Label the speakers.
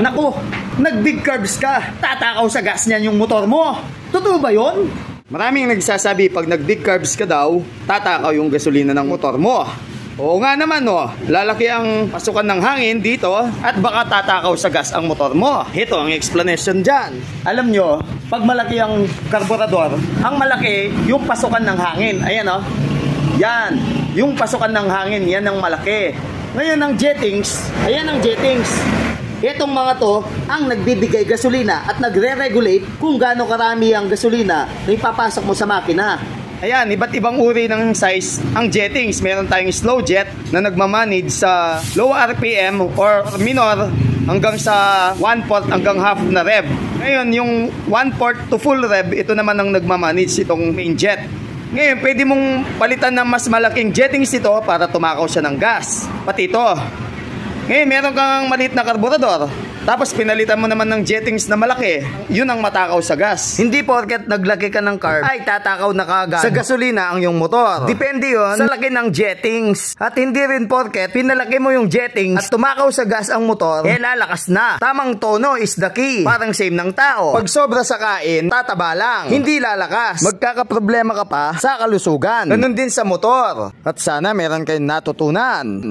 Speaker 1: Naku, nag-big carbs ka. Tatakaw sa gas niyan yung motor mo. Totoo ba yon? Maraming nagsasabi pag nag-big carbs ka daw, tatakaw yung gasolina ng motor mo. Oo nga naman no, lalaki ang pasukan ng hangin dito at baka tatakaw sa gas ang motor mo. Ito ang explanation dyan. Alam nyo, pag malaki ang karburador, ang malaki yung pasukan ng hangin. Ayan o. Yan. Yung pasukan ng hangin, yan ang malaki. Ngayon ang jettings, ayan ang jettings. Itong mga to ang nagbibigay gasolina at nagre-regulate kung gaano karami ang gasolina na ipapasok mo sa makina. Ayan, iba't ibang uri ng size ang jettings. Meron tayong slow jet na nagmamanage sa low RPM or minor hanggang sa 1 port hanggang half na rev. Ngayon, yung 1 port to full rev, ito naman ang nagmamanage itong main jet. Ngayon, pwede mong palitan ng mas malaking jettings ito para tumakaw siya ng gas. Pati ito. Ngayon, meron kang maliit na karburador. Tapos pinalitan mo naman ng jettings na malaki, yun ang matakaw sa gas. Hindi porket naglaki ka ng carb, ay tatakaw na kagad sa gasolina ang yung motor. Depende yon sa laki ng jettings. At hindi rin porket pinalaki mo yung jettings at tumakaw sa gas ang motor, eh lalakas na. Tamang tono is the key. Parang same ng tao. Pag sobra sa kain, tataba lang. Hindi lalakas. Magkakaproblema ka pa sa kalusugan. Ganun din sa motor. At sana meron kayong natutunan.